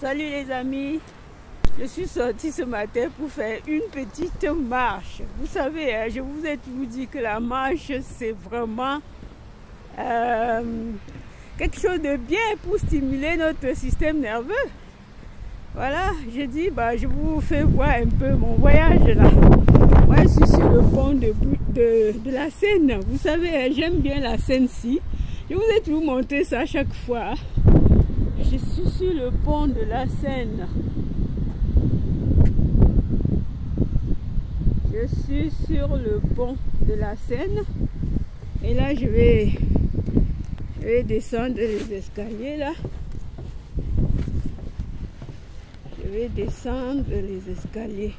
Salut les amis, je suis sortie ce matin pour faire une petite marche. Vous savez, hein, je vous ai toujours dit que la marche, c'est vraiment euh, quelque chose de bien pour stimuler notre système nerveux. Voilà, j'ai dit, bah, je vous fais voir un peu mon voyage là. Moi, je suis sur le pont de, la Seine. Vous savez, hein, j'aime bien la Seine-ci. Je vous ai toujours montré ça chaque fois. Je suis sur le pont de la Seine. Je suis sur le pont de la Seine. Et là, je vais, je vais descendre les escaliers là. Je vais descendre les escaliers.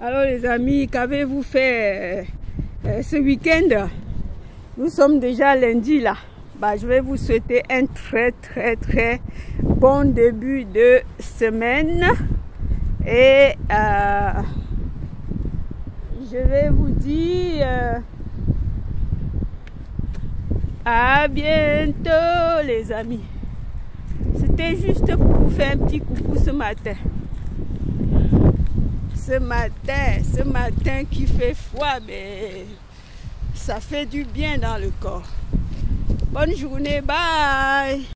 Alors les amis, qu'avez-vous fait euh, ce week-end? Nous sommes déjà lundi là. Bah, je vais vous souhaiter un très très très bon début de semaine. Et euh, je vais vous dire euh, à bientôt les amis. C'était juste pour vous faire un petit coucou ce matin. Ce matin, ce matin qui fait froid, mais ça fait du bien dans le corps. Bonne journée, bye